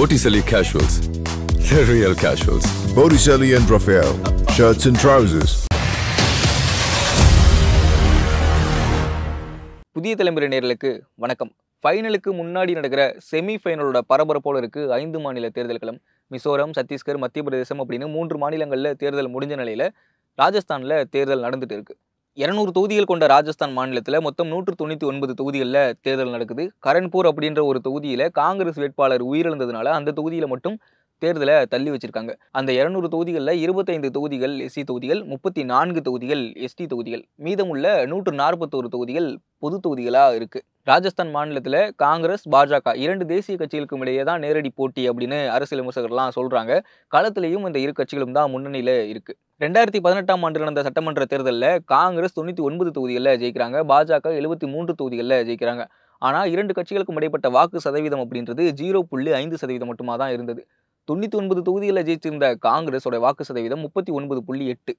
Botticelli Casuals. The real casuals. Botticelli and Raphael, shirts and trousers. புதிய தலைமுறை நேர்களுக்கு வணக்கம் ஃபைனலுக்கு முன்னாடி நடக்கிற செமி ஃபைனலோட பரபரப்போடு இருக்கு ஐந்து மாநில தேர்தல்களும் மிசோரம் சத்தீஸ்கர் மத்திய பிரதேசம் அப்படின்னு மூன்று மாநிலங்களில் தேர்தல் முடிஞ்ச நிலையில் ராஜஸ்தானில் தேர்தல் நடந்துட்டு இருக்குது இரநூறு தொகுதிகள் கொண்ட ராஜஸ்தான் மாநிலத்தில் மொத்தம் நூற்று தொண்ணூற்றி ஒன்பது தொகுதிகளில் தேர்தல் நடக்குது. கரண்பூர் அப்படின்ற ஒரு தொகுதியில் காங்கிரஸ் வேட்பாளர் உயிரிழந்ததுனால அந்த தொகுதியில் மட்டும் தேர்தலை தள்ளி வச்சிருக்காங்க. அந்த இரநூறு தொகுதிகளில் இருபத்தைந்து தொகுதிகள் எஸ்சி தொகுதிகள் முப்பத்தி நான்கு தொகுதிகள் எஸ்டி தொகுதிகள். மீதமுள்ள நூற்று நாற்பத்தோரு தொகுதிகள் பொது தொகுதிகளாக இருக்குது ராஜஸ்தான் மாநிலத்தில் காங்கிரஸ் பாஜக இரண்டு தேசிய கட்சிகளுக்கும் இடையே தான் நேரடி போட்டி அப்படின்னு அரசியல் விமர்சகர்லாம் சொல்கிறாங்க களத்திலையும் இந்த இரு கட்சிகளும் தான் முன்னணியில் இருக்குது ரெண்டாயிரத்தி பதினெட்டாம் ஆண்டு நடந்த சட்டமன்ற தேர்தலில் காங்கிரஸ் தொண்ணூற்றி ஒன்பது தொகுதிகளில் ஜெயிக்கிறாங்க. பாஜக எழுபத்தி மூன்று தொகுதிகளில் ஜெயிக்கிறாங்க. ஆனால் இரண்டு கட்சிகளுக்கும் இடைப்பட்ட வாக்கு சதவீதம் அப்படின்றது ஜீரோ புள்ளி ஐந்து சதவீதம் மட்டுமா தான் இருந்தது. தொண்ணூற்றி ஒன்பது தொகுதிகளில் ஜெயிச்சிருந்த காங்கிரஸோட வாக்கு சதவீதம் முப்பத்தி ஒன்பது புள்ளி எட்டு.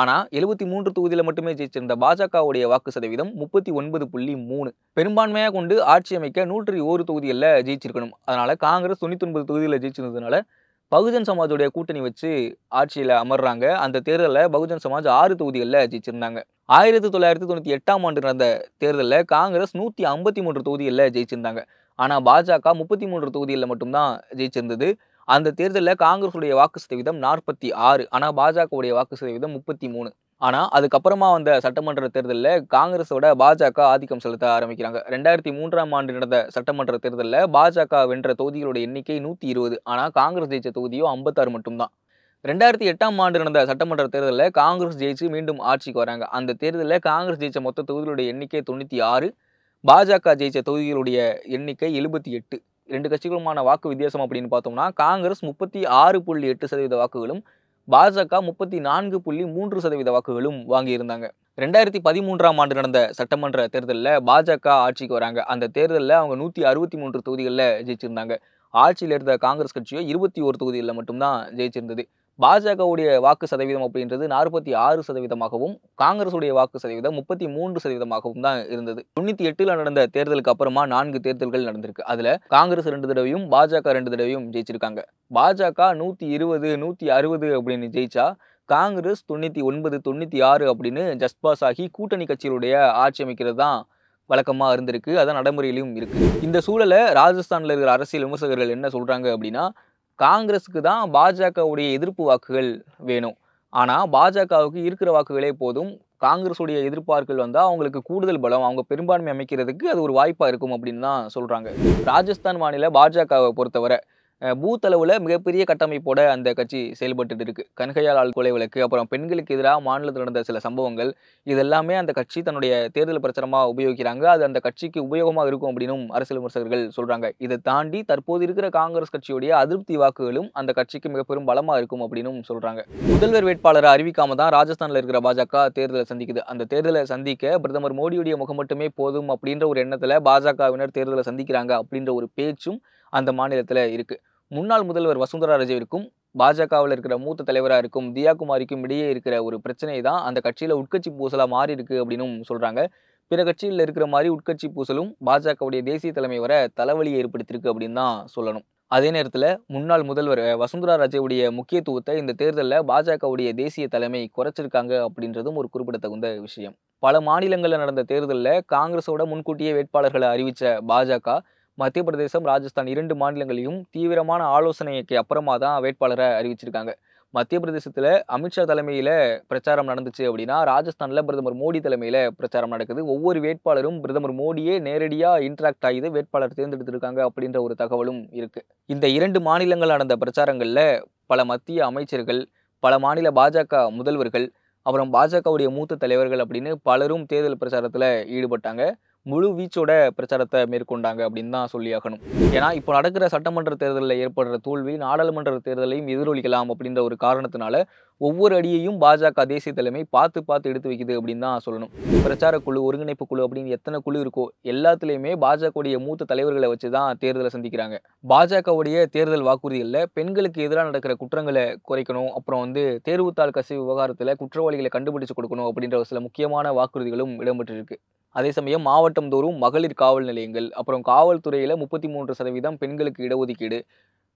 ஆனால் எழுபத்தி மூன்று தொகுதியில் மட்டுமே ஜெயிச்சிருந்த பாஜகவுடைய வாக்கு சதவீதம் முப்பத்தி ஒன்பது புள்ளி மூணு. பெரும்பான்மையாக கொண்டு ஆட்சி அமைக்க நூற்றி ஒரு தொகுதிகளில் ஜெயிச்சிருக்கணும். அதனால் காங்கிரஸ் தொண்ணூற்றி ஒன்பது தொகுதியில் ஜெயிச்சிருந்ததுனால பகுஜன் சமாஜோடைய கூட்டணி வச்சு ஆட்சியில் அமர்றாங்க. அந்த தேர்தலில் பகுஜன் சமாஜ் ஆறு தொகுதிகளில் ஜெயிச்சிருந்தாங்க. ஆயிரத்தி தொள்ளாயிரத்தி தொண்ணூற்றி எட்டாம் ஆண்டு நடந்த தேர்தலில் காங்கிரஸ் நூற்றி ஐம்பத்தி மூன்று தொகுதிகளில் ஜெயிச்சிருந்தாங்க. ஆனால் பாஜக முப்பத்தி மூன்று தொகுதிகளில் மட்டும்தான் ஜெயிச்சிருந்தது. அந்த தேர்தலில் காங்கிரஸுடைய வாக்கு சதவீதம் நாற்பத்தி ஆறு ஆனால் பாஜகவுடைய வாக்கு சதவீதம் முப்பத்தி மூணு. ஆனால் அதுக்கப்புறமா வந்த சட்டமன்ற தேர்தலில் காங்கிரஸோட பாஜக ஆதிக்கம் செலுத்த ஆரம்பிக்கிறாங்க. ரெண்டாயிரத்தி மூன்றாம் ஆண்டு நடந்த சட்டமன்ற தேர்தலில் பாஜக வென்ற தொகுதிகளோட எண்ணிக்கை நூற்றி இருபது ஆனால் காங்கிரஸ் ஜெயிச்ச தொகுதியோ ஐம்பத்தாறு மட்டும்தான். ரெண்டாயிரத்தி எட்டாம் ஆண்டு நடந்த சட்டமன்ற தேர்தலில் காங்கிரஸ் ஜெயிச்சு மீண்டும் ஆட்சிக்கு வராங்க. அந்த தேர்தலில் காங்கிரஸ் ஜெயிச்ச மொத்த தொகுதிகளுடைய எண்ணிக்கை தொண்ணூற்றி ஆறு பாஜக ஜெயிச்ச தொகுதிகளுடைய எண்ணிக்கை எழுபத்தி எட்டு. ரெண்டு கட்சிகளுமான வாக்கு வித்தியாசம் அப்படின்னு பார்த்தோம்னா காங்கிரஸ் முப்பத்தி ஆறு புள்ளி எட்டு சதவீத வாக்குகளும் பாஜக முப்பத்தி நான்கு புள்ளி மூன்று சதவீத வாக்குகளும் வாங்கியிருந்தாங்க. ரெண்டாயிரத்தி பதிமூன்றாம் ஆண்டு நடந்த சட்டமன்ற தேர்தலில் பாஜக ஆட்சிக்கு வராங்க. அந்த தேர்தலில் அவங்க நூற்றி அறுபத்தி மூன்று தொகுதிகளில் ஜெயிச்சிருந்தாங்க. ஆட்சியில் இருந்த காங்கிரஸ் கட்சியோ இருபத்தி ஒரு தொகுதிகளில் மட்டும்தான் ஜெயிச்சிருந்தது. பாஜகவுடைய வாக்கு சதவீதம் அப்படின்றது நாற்பத்தி ஆறு சதவீதமாகவும் காங்கிரஸுடைய வாக்கு சதவீதம் முப்பத்தி மூன்று சதவீதமாகவும் தான் இருந்தது. தொண்ணூத்தி எட்டுல நடந்த தேர்தலுக்கு அப்புறமா நான்கு தேர்தல்கள் நடந்திருக்கு. அதுல காங்கிரஸ் ரெண்டு தடவையும் பாஜக ரெண்டு தடவையும் ஜெயிச்சிருக்காங்க. பாஜக நூத்தி இருபது நூத்தி அறுபது அப்படின்னு ஜெயிச்சா காங்கிரஸ் தொண்ணூத்தி ஒன்பது தொண்ணூத்தி ஆறு அப்படின்னு ஜஸ்ட் பாஸ் ஆகி கூட்டணி கட்சிகளுடைய ஆட்சி அமைக்கிறது தான் வழக்கமாக இருந்திருக்கு. அதான் நடைமுறையிலும் இருக்குது இந்த சூழலை ராஜஸ்தானில் இருக்கிற அரசியல் விமர்சகர்கள் என்ன சொல்கிறாங்க அப்படின்னா காங்கிரஸுக்கு தான் பாஜகவுடைய எதிர்ப்பு வாக்குகள் வேணும். ஆனால் பாஜகவுக்கு இருக்கிற வாக்குகளே போதும். காங்கிரஸுடைய எதிர்ப்பார்கள் வந்தால் அவங்களுக்கு கூடுதல் பலம் அவங்க பெரும்பான்மை அமைக்கிறதுக்கு அது ஒரு வாய்ப்பாக இருக்கும் அப்படின்னு தான் சொல்கிறாங்க ராஜஸ்தான் மாநில பாஜகவை பொறுத்தவரை பூத் அளவில் மிகப்பெரிய கட்டமைப்போட அந்த கட்சி செயல்பட்டு இருக்கு. கன்கையால் ஆள் கொலை வழக்கு அப்புறம் பெண்களுக்கு எதிராக மாநிலத்தில் நடந்த சில சம்பவங்கள் இதெல்லாமே அந்த கட்சி தன்னுடைய தேர்தல் பிரச்சாரமாக உபயோகிக்கிறாங்க. அது அந்த கட்சிக்கு உபயோகமாக இருக்கும் அப்படின்னும் அரசியல் விமர்சகர்கள் சொல்றாங்க. இதை தாண்டி தற்போது இருக்கிற காங்கிரஸ் கட்சியுடைய அதிருப்தி வாக்குகளும் அந்த கட்சிக்கு மிக பெரும் பலமாக இருக்கும் அப்படின்னும் சொல்றாங்க. முதல்வர் வேட்பாளரை அறிவிக்காம தான் ராஜஸ்தானில் இருக்கிற பாஜக தேர்தலை சந்திக்குது. அந்த தேர்தலை சந்திக்க பிரதமர் மோடியுடைய முகம் மட்டுமே போதும் அப்படின்ற ஒரு எண்ணத்தில் பாஜகவினர் தேர்தலை சந்திக்கிறாங்க அப்படின்ற ஒரு பேச்சும் அந்த மாநிலத்தில் இருக்குது முன்னாள் முதல்வர் வசுந்தரா ரஜேவிற்கும் பாஜகவில் இருக்கிற மூத்த தலைவராக இருக்கும் தியாகுமாரிக்கும் இடையே இருக்கிற ஒரு பிரச்சனை தான் அந்த கட்சியில் உட்கட்சி பூசலாக மாறி இருக்கு அப்படின்னும் சொல்கிறாங்க பிற கட்சியில் இருக்கிற மாதிரி உட்கட்சி பூசலும் பாஜகவுடைய தேசிய தலைமை வர தலைவலியை ஏற்படுத்தியிருக்கு அப்படின்னு தான் சொல்லணும். அதே நேரத்தில் முன்னாள் முதல்வர் வசுந்தரா ராஜேவுடைய முக்கியத்துவத்தை இந்த தேர்தலில் பாஜகவுடைய தேசிய தலைமை குறைச்சிருக்காங்க அப்படின்றதும் ஒரு குறிப்பிடத்தகுந்த விஷயம். பல மாநிலங்களில் நடந்த தேர்தலில் காங்கிரஸோட முன்கூட்டியே வேட்பாளர்களை அறிவித்த பாஜக மத்திய பிரதேசம் ராஜஸ்தான் இரண்டு மாநிலங்களையும் தீவிரமான ஆலோசனைக்கு அப்புறமா தான் வேட்பாளரை அறிவிச்சிருக்காங்க. மத்திய பிரதேசத்தில் அமித்ஷா தலைமையில் பிரச்சாரம் நடந்துச்சு அப்படின்னா ராஜஸ்தானில் பிரதமர் மோடி தலைமையில் பிரச்சாரம் நடக்குது. ஒவ்வொரு வேட்பாளரும் பிரதமர் மோடியே நேரடியாக இன்ட்ராக்ட் ஆகி வேட்பாளர் தேர்ந்தெடுத்திருக்காங்க அப்படின்ற ஒரு தகவலும் இருக்குது இந்த இரண்டு மாநிலங்கள் நடந்த பிரச்சாரங்களில் பல மத்திய அமைச்சர்கள் பல மாநில பாஜக முதல்வர்கள் அப்புறம் பாஜகவுடைய மூத்த தலைவர்கள் அப்படின்னு பலரும் தேர்தல் பிரச்சாரத்தில் ஈடுபட்டாங்க. முழு வீச்சோட பிரச்சாரத்தை மேற்கொண்டாங்க அப்படின்னு தான் சொல்லியாகணும் ஏன்னா இப்போ நடக்கிற சட்டமன்ற தேர்தலில் ஏற்படுற தோல்வி நாடாளுமன்ற தேர்தலையும் எதிரொலிக்கலாம் அப்படின்ற ஒரு காரணத்தினால ஒவ்வொரு அடியையும் பாஜக தேசிய தலைமை பார்த்து பார்த்து எடுத்து வைக்குது அப்படின்னு தான் சொல்லணும். பிரச்சார குழு ஒருங்கிணைப்பு குழு அப்படின்னு எத்தனை குழு இருக்கோ எல்லாத்துலேயுமே பாஜகவுடைய மூத்த தலைவர்களை வச்சு தான் தேர்தலை சந்திக்கிறாங்க. பாஜகவுடைய தேர்தல் வாக்குறுதிகளில் பெண்களுக்கு எதிராக நடக்கிற குற்றங்களை குறைக்கணும் அப்புறம் வந்து தேர்வுத்தாள் கசிவு விவகாரத்தில் குற்றவாளிகளை கண்டுபிடிச்சு கொடுக்கணும் அப்படின்ற ஒரு சில முக்கியமான வாக்குறுதிகளும் இடம்பெற்றிருக்கு. அதே சமயம் மாவட்டம் தோறும் மகளிர் காவல் நிலையங்கள் அப்புறம் காவல்துறையில் முப்பத்தி மூன்று சதவீதம் பெண்களுக்கு இடஒதுக்கீடு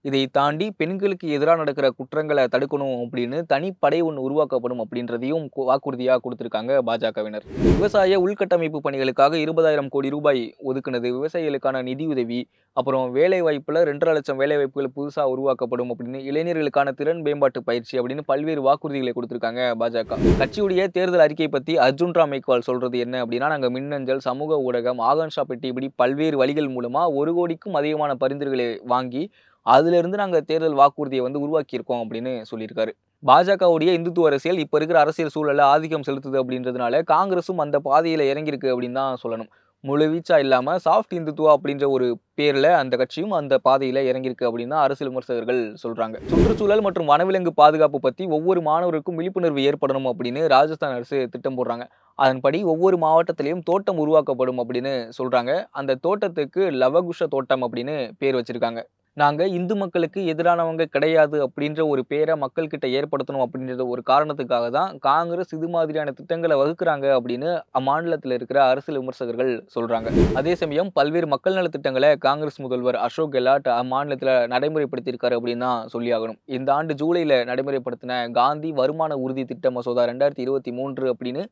இதை தாண்டி பெண்களுக்கு எதிராக நடக்கிற குற்றங்களை தடுக்கணும் அப்படின்னு தனிப்படை ஒன்று உருவாக்கப்படும் அப்படின்றதையும் வாக்குறுதியாக கொடுத்துருக்காங்க பாஜகவினர். விவசாய உள்கட்டமைப்பு பணிகளுக்காக இருபதாயிரம் கோடி ரூபாய் ஒதுக்குனது விவசாயிகளுக்கான நிதியுதவி அப்புறம் வேலைவாய்ப்பில் ரெண்டரை லட்சம் வேலை வாய்ப்புகள் உருவாக்கப்படும் அப்படின்னு இளைஞர்களுக்கான திறன் மேம்பாட்டு பயிற்சி அப்படின்னு பல்வேறு வாக்குறுதிகளை கொடுத்துருக்காங்க பாஜக. கட்சியுடைய தேர்தல் அறிக்கை பற்றி அர்ஜுன் ராம் மேக்வால் சொல்றது என்ன அப்படின்னா நாங்கள் மின்னஞ்சல் சமூக ஊடகம் ஆகான்ஷா பெட்டி இப்படி பல்வேறு வழிகள் மூலமாக ஒரு கோடிக்கும் அதிகமான பரிந்துரைகளை வாங்கி அதிலிருந்து நாங்கள் தேர்தல் வாக்குறுதியை வந்து உருவாக்கியிருக்கோம் அப்படின்னு சொல்லியிருக்காரு. பாஜகவுடைய இந்துத்துவ அரசியல் இப்போ இருக்கிற அரசியல் சூழலில் ஆதிக்கம் செலுத்துது அப்படின்றதுனால காங்கிரஸும் அந்த பாதையில் இறங்கியிருக்கு அப்படின்னு தான் சொல்லணும். முழுவீச்சா இல்லாமல் சாஃப்ட் இந்துத்துவா அப்படின்ற ஒரு பேரில் அந்த கட்சியும் அந்த பாதையில் இறங்கியிருக்கு அப்படின்னு தான் அரசியல் விமர்சகர்கள் சொல்கிறாங்க சுற்றுச்சூழல் மற்றும் வனவிலங்கு பாதுகாப்பு பற்றி ஒவ்வொரு மாணவருக்கும் விழிப்புணர்வு ஏற்படணும் அப்படின்னு ராஜஸ்தான் அரசு திட்டம் போடுறாங்க. அதன்படி ஒவ்வொரு மாவட்டத்திலையும் தோட்டம் உருவாக்கப்படும் அப்படின்னு சொல்கிறாங்க அந்த தோட்டத்துக்கு லவகுஷ தோட்டம் அப்படின்னு பேர் வச்சிருக்காங்க. நாங்கள் இந்து மக்களுக்கு எதிரானவங்க கிடையாது அப்படின்ற ஒரு பேரை மக்கள்கிட்ட ஏற்படுத்தணும் அப்படின்ற ஒரு காரணத்துக்காக தான் காங்கிரஸ் இது மாதிரியான திட்டங்களை வகுக்கிறாங்க அப்படின்னு அம்மாநிலத்தில் இருக்கிற அரசியல் விமர்சகர்கள் சொல்கிறாங்க அதே சமயம் பல்வேறு மக்கள் நலத்திட்டங்களை காங்கிரஸ் முதல்வர் அசோக் கெலாட் அம்மாநிலத்தில் நடைமுறைப்படுத்தியிருக்காரு அப்படின்னு தான் சொல்லியாகணும் இந்த ஆண்டு ஜூலையில் நடைமுறைப்படுத்தின காந்தி வருமான உறுதி திட்ட மசோதா ரெண்டாயிரத்தி இருபத்தி மூன்று அப்படின்னு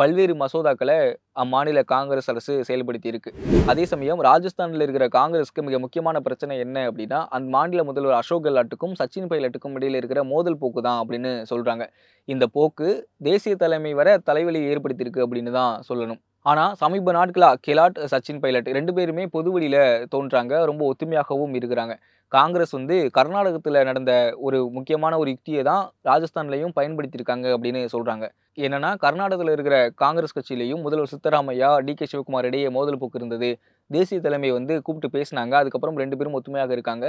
பல்வேறு மசோதாக்களை அம்மாநில காங்கிரஸ் அரசு செயல்படுத்தி இருக்கு அதே சமயம் ராஜஸ்தானில் இருக்கிற காங்கிரஸ்க்கு மிக முக்கியமான பிரச்சனை என்ன அப்படின்னா அந்த மாநில முதல்வர் அசோக் கெலாட்டுக்கும் சச்சின் பைலட்டுக்கும் இடையில இருக்கிற மோதல் போக்கு தான் அப்படின்னு சொல்றாங்க. இந்த போக்கு தேசிய தலைமை வர தலைவலியை ஏற்படுத்தியிருக்கு அப்படின்னு தான் சொல்லணும். ஆனால் சமீப நாட்களாக கெலாட் சச்சின் பைலட் ரெண்டு பேருமே பொதுவெளியில் தோன்றாங்க. ரொம்ப ஒத்துமையாகவும் இருக்கிறாங்க. காங்கிரஸ் வந்து கர்நாடகத்தில் நடந்த ஒரு முக்கியமான ஒரு யுக்தியை தான் ராஜஸ்தான்லேயும் பயன்படுத்தியிருக்காங்க அப்படின்னு சொல்கிறாங்க என்னென்னா கர்நாடகத்தில் இருக்கிற காங்கிரஸ் கட்சியிலையும் முதல்வர் சித்தராமையா டி கே சிவகுமார் இடையே மோதல் போக்கு இருந்தது. தேசிய தலைமை வந்து கூப்பிட்டு பேசினாங்க. அதுக்கப்புறம் ரெண்டு பேரும் ஒத்துமையாக இருக்காங்க.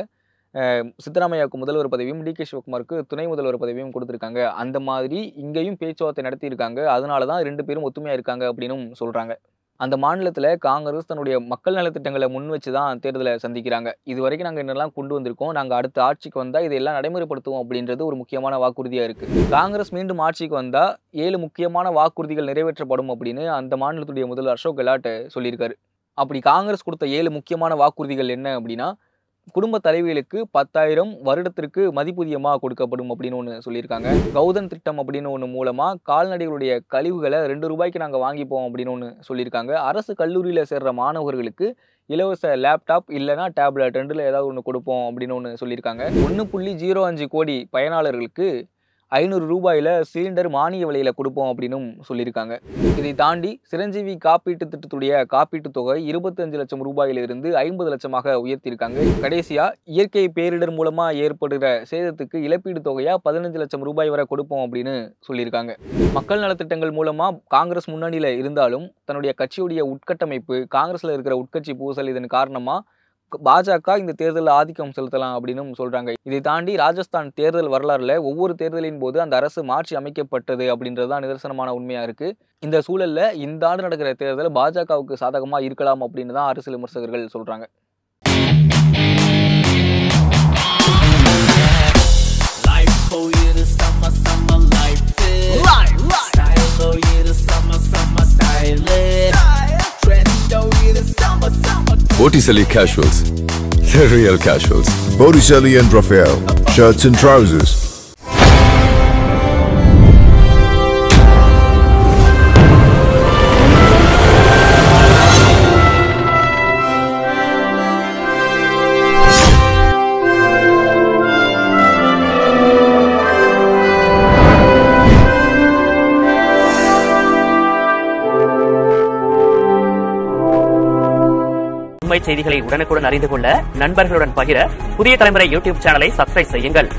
சித்தராமையாவுக்கு முதல்வர் பதவியும் டி. கே. சிவகுமாருக்கு துணை முதல்வர் பதவியும் கொடுத்துருக்காங்க. அந்த மாதிரி இங்கேயும் பேச்சுவார்த்தை நடத்தியிருக்காங்க. அதனால தான் ரெண்டு பேரும் ஒத்துமையாக இருக்காங்க அப்படின்னும் சொல்கிறாங்க அந்த மாநிலத்தில் காங்கிரஸ் தன்னுடைய மக்கள் நலத்திட்டங்களை முன் வச்சு தான் தேர்தலை சந்திக்கிறாங்க. இது வரைக்கும் நாங்கள் என்னெல்லாம் கொண்டு வந்திருக்கோம் நாங்கள் அடுத்த ஆட்சிக்கு வந்தால் இதையெல்லாம் நடைமுறைப்படுத்துவோம் அப்படின்றது ஒரு முக்கியமான வாக்குறுதியாக இருக்குது காங்கிரஸ் மீண்டும் ஆட்சிக்கு வந்தால் ஏழு முக்கியமான வாக்குறுதிகள் நிறைவேற்றப்படும் அப்படின்னு அந்த மாநிலத்துடைய முதல்வர் அசோக் கெலாட் சொல்லியிருக்காரு. அப்படி காங்கிரஸ் கொடுத்த ஏழு முக்கியமான வாக்குறுதிகள் என்ன அப்படின்னா குடும்ப தலைவிகளுக்கு பத்தாயிரம் வருடத்திற்கு மதிப்பூதியமாக கொடுக்கப்படும் அப்படின்னு ஒன்று சொல்லியிருக்காங்க. கௌதன் திட்டம் அப்படின்னு ஒன்று மூலமாக கால்நடைகளுடைய கழிவுகளை ரெண்டு ரூபாய்க்கு நாங்கள் வாங்கிப்போம் அப்படின்னு ஒன்று சொல்லியிருக்காங்க. அரசு கல்லூரியில் சேர்ற மாணவர்களுக்கு இலவச லேப்டாப் இல்லைனா டேப்லெட் ரெண்டில் ஏதாவது ஒன்று கொடுப்போம் அப்படின்னு ஒன்று சொல்லியிருக்காங்க. ஒன்று புள்ளி ஜீரோ அஞ்சு கோடி பயனாளர்களுக்கு ஐநூறு ரூபாயில சிலிண்டர் மானிய விலையில கொடுப்போம் அப்படின்னும் சொல்லியிருக்காங்க. இதை தாண்டி சிரஞ்சீவி காப்பீட்டு திட்டத்துடைய காப்பீட்டு தொகை இருபத்தஞ்சு லட்சம் ரூபாயிலிருந்து ஐம்பது லட்சமாக உயர்த்தியிருக்காங்க. கடைசியா இயற்கை பேரிடர் மூலமா ஏற்படுகிற சேதத்துக்கு இழப்பீடு தொகையா பதினஞ்சு லட்சம் ரூபாய் வரை கொடுப்போம் அப்படின்னு சொல்லியிருக்காங்க. மக்கள் நலத்திட்டங்கள் மூலமா காங்கிரஸ் முன்னணியில இருந்தாலும் தன்னுடைய கட்சியுடைய உட்கட்டமைப்பு காங்கிரஸ்ல இருக்கிற உட்கட்சி பூசல் இதன் காரணமா பாஜக இந்த தேர்தலில் ஆதிக்கம் செலுத்தலாம் அப்படின்னு சொல்றாங்க. இதை தாண்டி ராஜஸ்தான் தேர்தல் வரலாறுல ஒவ்வொரு தேர்தலின் போது அந்த அரசு மாற்றி அமைக்கப்பட்டது அப்படின்றது தான் நிதர்சனமான உண்மையா இருக்கு. இந்த சூழல்ல இந்த ஆண்டு நடக்கிற தேர்தல் பாஜகவுக்கு சாதகமா இருக்கலாம் அப்படின்னு தான் அரசியல் விமர்சகர்கள் the summer, summer Botticelli Casuals. The real casuals. Botticelli and Raphael. Shirts and trousers. செய்திகளை உடனுக்குடன் அறிந்து கொள்ள நண்பர்களுடன் பகிர புதிய தலைமுறை யூடியூப் சேனலை சப்ஸ்கிரைப் செய்யுங்கள்.